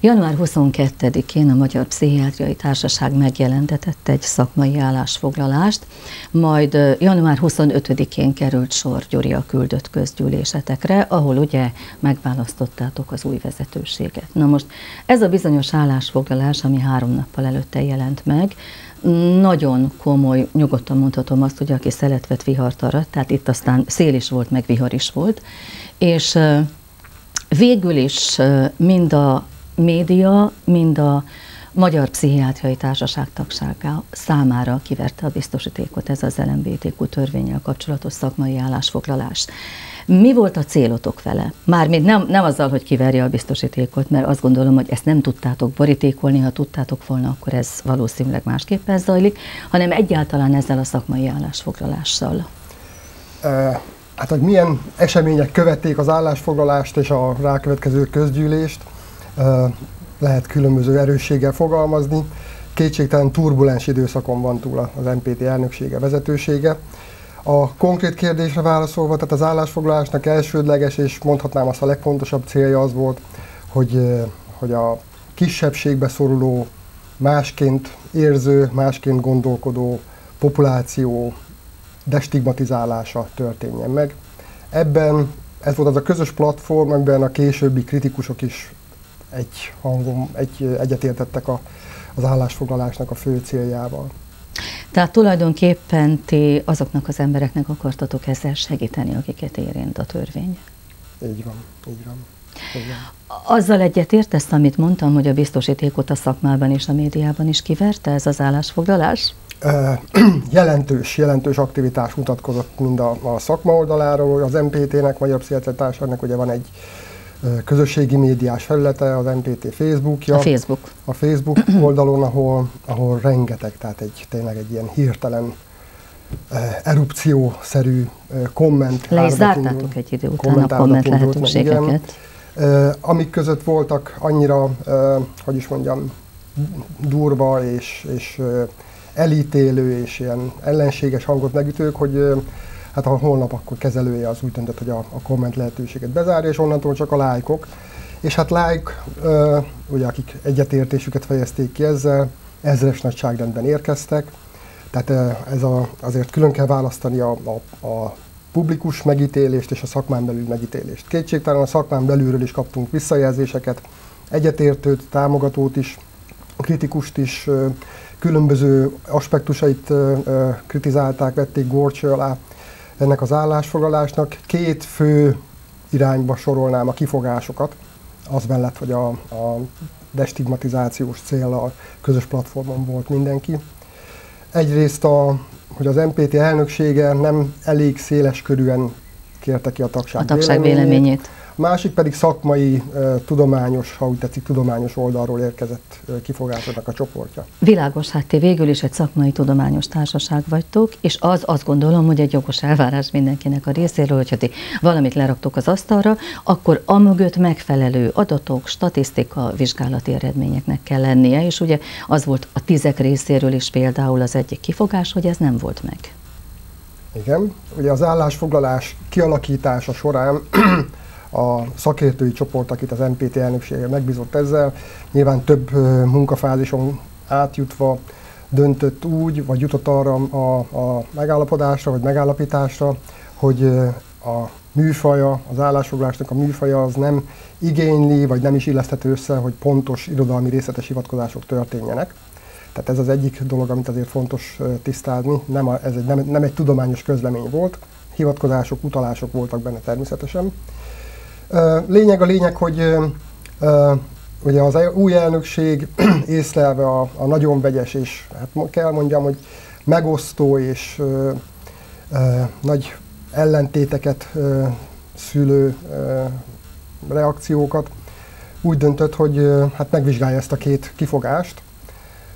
Január 22-én a Magyar Pszichiátriai Társaság megjelentetett egy szakmai állásfoglalást, majd január 25-én került sor Gyuri a küldött közgyűlésetekre, ahol ugye megválasztottátok az új vezetőséget. Na most ez a bizonyos állásfoglalás, ami három nappal előtte jelent meg, nagyon komoly, nyugodtan mondhatom azt, hogy aki szelet vett vihart arra, tehát itt aztán szél is volt, meg vihar is volt, és végül is mind a média, mind a Magyar Pszichiátriai Társaság tagsága számára kiverte a biztosítékot ez az LMBTQ törvényel kapcsolatos szakmai állásfoglalás. Mi volt a célotok vele? Mármint nem, nem azzal, hogy kiverje a biztosítékot, mert azt gondolom, hogy ezt nem tudtátok borítékolni, ha tudtátok volna, akkor ez valószínűleg másképpen zajlik, hanem egyáltalán ezzel a szakmai állásfoglalással. Hát, hogy milyen események követték az állásfoglalást és a rákövetkező közgyűlést, lehet különböző erősséggel fogalmazni. Kétségtelen turbulens időszakon van túl az MPT elnöksége, vezetősége. A konkrét kérdésre válaszolva, tehát az állásfoglalásnak elsődleges és mondhatnám azt a legfontosabb célja az volt, hogy, hogy a kisebbségbe szoruló, másként érző, másként gondolkodó populáció destigmatizálása történjen meg. Ebben ez volt az a közös platform, amiben a későbbi kritikusok is egy hangon, egy, egyetértettek a, az állásfoglalásnak a fő céljával. Tehát tulajdonképpen ti azoknak az embereknek akartatok ezzel segíteni, akiket érint a törvény? Így van, így van. Igen. Azzal egyetértesz, amit mondtam, hogy a biztosítékot a szakmában és a médiában is kiverte ez az állásfoglalás? jelentős, jelentős aktivitás mutatkozott mind a, a szakma oldaláról, az MPT-nek, Magyar Pszichiátriai Társaságnak ugye van egy közösségi médiás felülete, az MPT Facebookja. A Facebook. A Facebook oldalon, ahol, ahol rengeteg, tehát egy, tényleg egy ilyen hirtelen erupciószerű komment. Le is zártátok egy idő után a komment lehetőségeket. Igen, amik között voltak annyira, hogy is mondjam, durva és, és elítélő és ilyen ellenséges hangot megütők, hogy hát a holnap akkor kezelője az úgy döntött, hogy a, a komment lehetőséget bezárja, és onnantól csak a lájkok. És hát lájk, ugye akik egyetértésüket fejezték ki ezzel, ezres nagyságrendben érkeztek, tehát ez a, azért külön kell választani a, a, a publikus megítélést és a szakmán belül megítélést. Kétségtelen a szakmán belülről is kaptunk visszajelzéseket, egyetértőt, támogatót is, kritikust is, különböző aspektusait kritizálták, vették górcső alá ennek az állásfoglalásnak. Két fő irányba sorolnám a kifogásokat, az mellett, hogy a, a destigmatizációs cél a közös platformon volt mindenki. Egyrészt, a, hogy az MPT elnöksége nem elég széles körűen kérte ki a tagság, a tagság véleményét. véleményét másik pedig szakmai, tudományos, ha úgy tetszik, tudományos oldalról érkezett kifogásoknak a csoportja. Világos, hát ti végül is egy szakmai tudományos társaság vagytok, és az azt gondolom, hogy egy jogos elvárás mindenkinek a részéről, hogyha ti valamit leraktok az asztalra, akkor amögött megfelelő adatok, statisztika, vizsgálati eredményeknek kell lennie, és ugye az volt a tizek részéről is például az egyik kifogás, hogy ez nem volt meg. Igen, ugye az állásfoglalás kialakítása során a szakértői csoport, akit az MPT elnöksége megbízott ezzel, nyilván több munkafázison átjutva döntött úgy, vagy jutott arra a, a megállapodásra, vagy megállapításra, hogy a műfaja, az állásfoglalásnak a műfaja az nem igényli, vagy nem is illeszthető össze, hogy pontos irodalmi részletes hivatkozások történjenek. Tehát ez az egyik dolog, amit azért fontos tisztázni. Nem a, ez egy, nem, nem egy tudományos közlemény volt, hivatkozások, utalások voltak benne természetesen. Lényeg a lényeg, hogy ugye az új elnökség észlelve a, a nagyon vegyes és hát kell mondjam, hogy megosztó és nagy ellentéteket ö, szülő reakciókat, úgy döntött, hogy hát megvizsgálja ezt a két kifogást.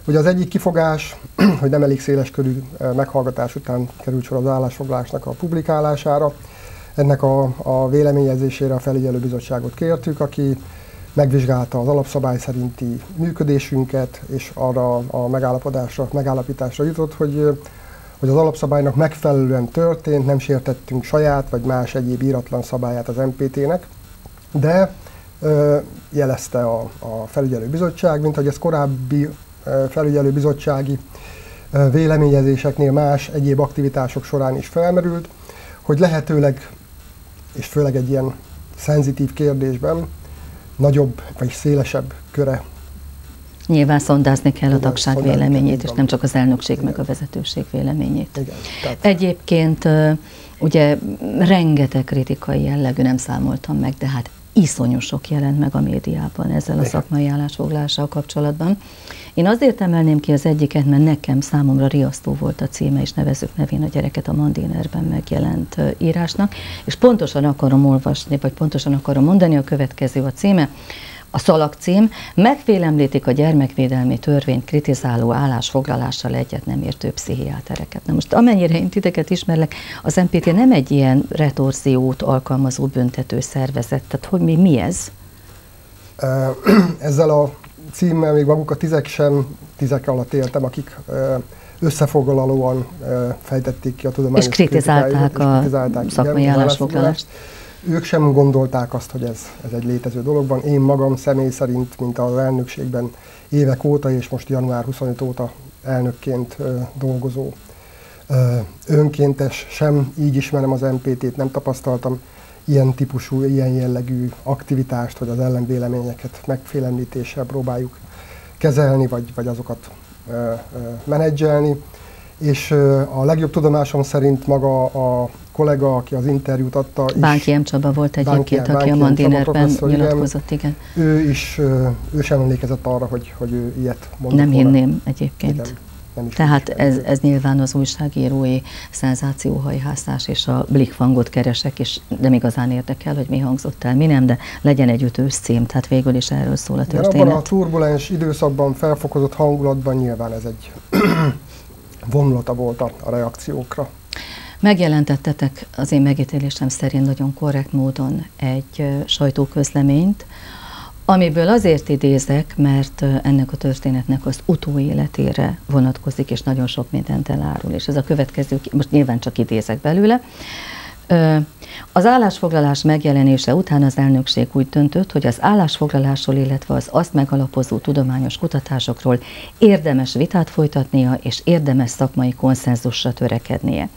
Ugye az egyik kifogás, hogy nem elég széles körű meghallgatás után került sor az állásfoglalásnak a publikálására, ennek a, a véleményezésére a felügyelőbizottságot kértük, aki megvizsgálta az alapszabály szerinti működésünket, és arra a megállapodásra, megállapításra jutott, hogy, hogy az alapszabálynak megfelelően történt, nem sértettünk saját vagy más egyéb íratlan szabályát az MPT-nek, de jelezte a, a felügyelőbizottság, mint hogy ez korábbi felügyelőbizottsági véleményezéseknél más egyéb aktivitások során is felmerült, hogy lehetőleg, és főleg egy ilyen szenzitív kérdésben nagyobb vagy szélesebb köre Nyilván szondázni kell Igen, a tagság véleményét, és nem csak az elnökség Igen. meg a vezetőség véleményét. Igen, tehát... Egyébként ugye rengeteg kritikai jellegű, nem számoltam meg, de hát iszonyú sok jelent meg a médiában ezzel a szakmai állásfoglalással kapcsolatban. Én azért emelném ki az egyiket, mert nekem számomra riasztó volt a címe, és nevezük nevén a gyereket a Mandinerben megjelent írásnak, és pontosan akarom olvasni, vagy pontosan akarom mondani, a következő a címe, a szalagcím megfélemlítik a gyermekvédelmi törvényt kritizáló állásfoglalással egyet nem értő pszichiátereket. Na most amennyire én titeket ismerlek, az MPT nem egy ilyen retorziót alkalmazó büntető szervezet, tehát hogy mi, mi ez? Ezzel a címmel még maguk a tízek sem, tízek alatt éltem, akik összefoglalóan fejtették ki a tudományos És kritizálták a kritizálták, szakmai állásfoglalást. ők sem gondolták azt, hogy ez, ez egy létező dolog van. Én magam személy szerint, mint az elnökségben évek óta, és most január 25 óta elnökként dolgozó önkéntes, sem így ismerem az MPT-t, nem tapasztaltam ilyen típusú, ilyen jellegű aktivitást, hogy az ellenvéleményeket megfélemlítéssel próbáljuk kezelni, vagy, vagy azokat ö, ö, menedzselni. És ö, a legjobb tudomásom szerint maga a kollega, aki az interjút adta. Bánki M. Csaba volt egyébként, aki a Mandinerben nyilatkozott, igen. Ő is, ő sem emlékezett arra, hogy, hogy ő ilyet mondott Nem volna. hinném egyébként. Igen. Nem is Tehát ez, ez nyilván az újságírói szenzációhajhászás és a blikfangot keresek, és nem igazán érdekel, hogy mi hangzott el, mi nem, de legyen egy ütős cím, tehát végül is erről szól a történet. Igen, abban a turbulens időszakban felfokozott hangulatban nyilván ez egy vonulata volt a, a reakciókra. Megjelentettetek az én megítélésem szerint nagyon korrekt módon egy sajtóközleményt, amiből azért idézek, mert ennek a történetnek az utóéletére vonatkozik, és nagyon sok mindent elárul. És ez a következő, most nyilván csak idézek belőle, az állásfoglalás megjelenése után az elnökség úgy döntött, hogy az állásfoglalásról, illetve az azt megalapozó tudományos kutatásokról érdemes vitát folytatnia és érdemes szakmai konszenzusra törekednie.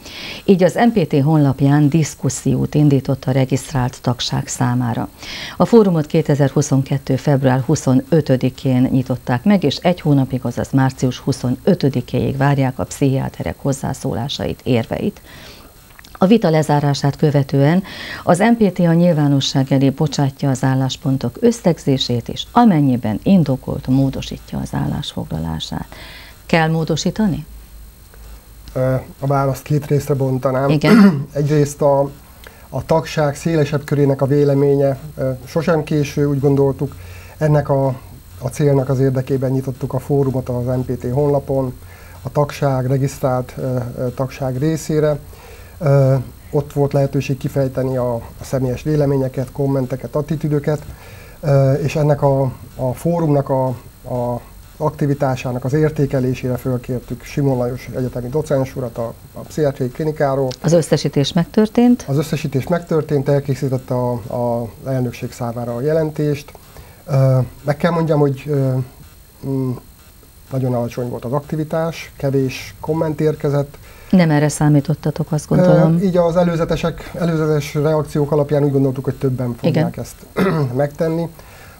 Így az MPT honlapján diszkusziót indított a regisztrált tagság számára. A fórumot 2022. február 25-én nyitották meg, és egy hónapig, azaz március 25-éig várják a pszichiáterek hozzászólásait, érveit. A vita lezárását követően az MPT a nyilvánosság elé bocsátja az álláspontok összegzését, és amennyiben indokolt, módosítja az állásfoglalását. Kell módosítani? A választ két részre bontanám. Igen. Egyrészt a, a tagság szélesebb körének a véleménye sosem késő, úgy gondoltuk. Ennek a, a célnak az érdekében nyitottuk a fórumot az MPT honlapon, a tagság, regisztrált tagság részére ott volt lehetőség kifejteni a, a személyes véleményeket, kommenteket, attitűdöket, és ennek a, a fórumnak a, a aktivitásának az értékelésére fölkértük Simon Lajos egyetemi docens urat a, a pszichiátriai klinikáról. Az összesítés megtörtént? Az összesítés megtörtént, elkészítette a, a elnökség számára a jelentést. Meg kell mondjam, hogy mm, nagyon alacsony volt az aktivitás, kevés komment érkezett, nem erre számítottatok, azt gondolom. Így az előzetesek, előzetes reakciók alapján úgy gondoltuk, hogy többen fogják Igen. ezt megtenni.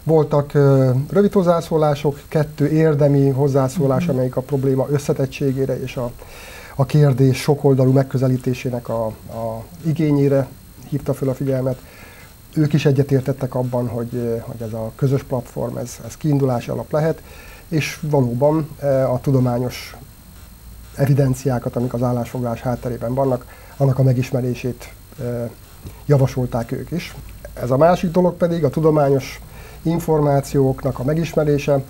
Voltak uh, rövid hozzászólások, kettő érdemi hozzászólás, uh-huh. amelyik a probléma összetettségére és a, a kérdés sokoldalú megközelítésének a, a igényére hívta fel a figyelmet. Ők is egyetértettek abban, hogy, hogy ez a közös platform, ez, ez kiindulási alap lehet, és valóban a tudományos evidenciákat, amik az állásfoglalás hátterében vannak, annak a megismerését javasolták ők is. Ez a másik dolog pedig a tudományos információknak a megismerése,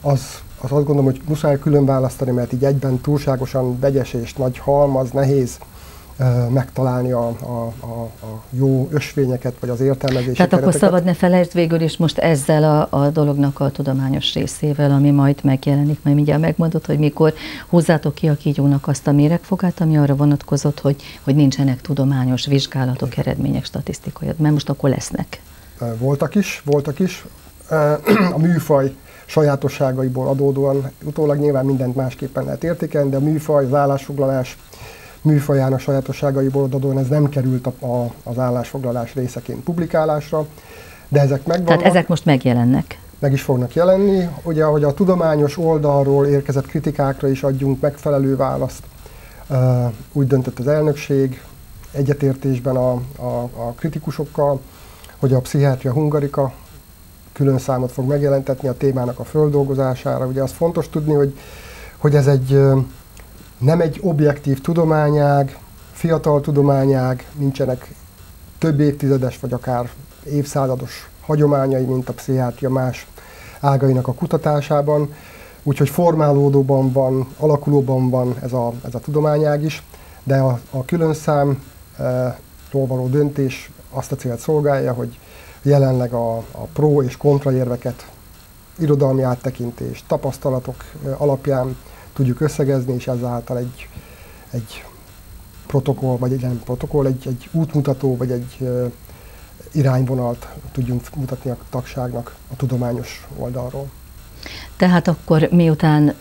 az, az azt gondolom, hogy muszáj külön választani, mert így egyben túlságosan vegyes és nagy halmaz, nehéz megtalálni a, a, a, a jó ösvényeket, vagy az értelmezéseket. Tehát akkor szabad ne felejtsd végül is most ezzel a, a dolognak a tudományos részével, ami majd megjelenik, majd mindjárt megmondod, hogy mikor húzzátok ki a kígyónak azt a méregfogát, ami arra vonatkozott, hogy, hogy nincsenek tudományos vizsgálatok, eredmények, statisztikai, mert most akkor lesznek. Voltak is, voltak is. a műfaj sajátosságaiból adódóan, utólag nyilván mindent másképpen lehet értékelni, de a műfaj, az állásfoglalás műfajának sajátosságaiból adódóan ez nem került a, a, az állásfoglalás részeként publikálásra, de ezek megvannak. Tehát ezek most megjelennek? Meg is fognak jelenni. Ugye, hogy a tudományos oldalról érkezett kritikákra is adjunk megfelelő választ. Úgy döntött az elnökség egyetértésben a, a, a kritikusokkal, hogy a pszichiátria hungarika külön számot fog megjelentetni a témának a földolgozására. Ugye az fontos tudni, hogy, hogy ez egy nem egy objektív tudományág, fiatal tudományág, nincsenek több évtizedes vagy akár évszázados hagyományai, mint a pszichiátria más ágainak a kutatásában, úgyhogy formálódóban van, alakulóban van ez a, ez a tudományág is, de a, a külön számról való döntés azt a célt szolgálja, hogy jelenleg a, a pro és kontra érveket, irodalmi áttekintés, tapasztalatok alapján tudjuk összegezni, és ezáltal egy, egy protokoll, vagy egy nem protokoll, egy, egy útmutató, vagy egy irányvonalt tudjunk mutatni a tagságnak a tudományos oldalról. Tehát akkor miután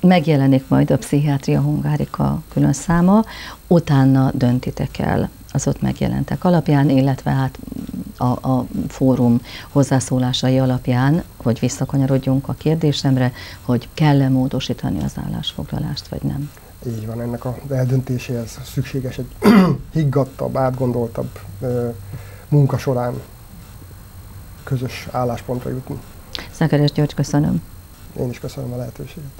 megjelenik majd a pszichiátria hungárika külön száma, utána döntitek el az ott megjelentek alapján, illetve hát a, a fórum hozzászólásai alapján, hogy visszakanyarodjunk a kérdésemre, hogy kell-e módosítani az állásfoglalást, vagy nem. Így van, ennek az eldöntéséhez szükséges egy higgadtabb, átgondoltabb munka során közös álláspontra jutni. Szekeres György, köszönöm. Én is köszönöm a lehetőséget.